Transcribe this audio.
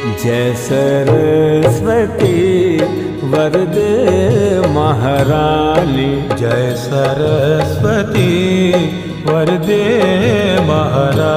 जय सरस्वती वरदे महारानी। जय सरस्वती वरदे महारानी।